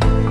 Bye.